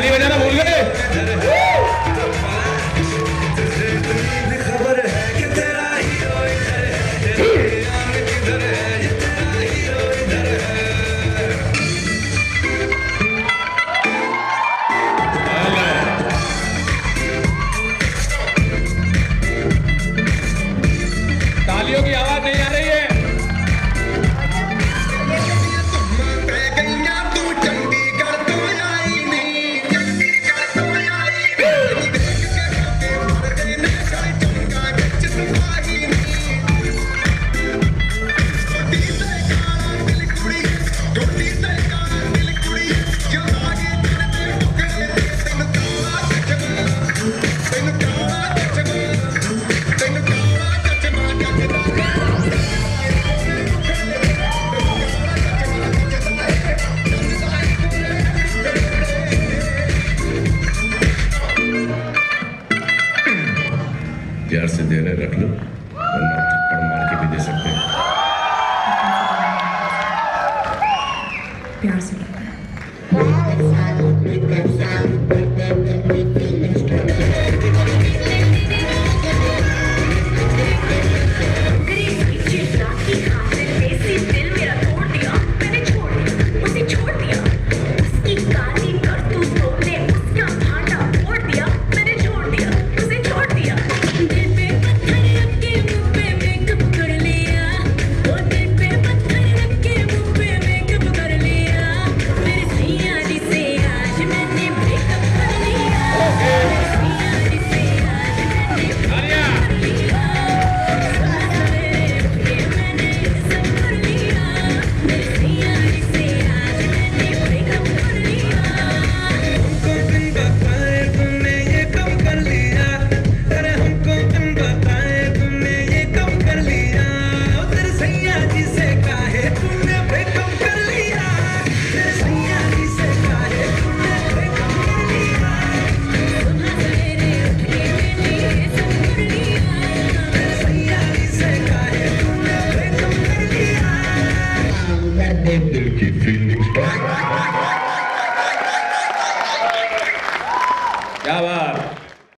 তালি বাজানো ভুলবে प्यार से दे रहे रख लो। वरना थप्पड़ मार के भी दे सकते हैं। प्यार से They keep feeling Bach.